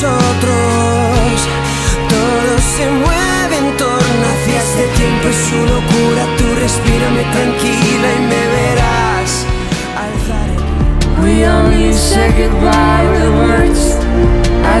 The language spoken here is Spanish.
nosotros. Todo se mueve en torno hacia este tiempo y su locura. Tú respírame tranquila y me verás alzar. We only say goodbye with words. I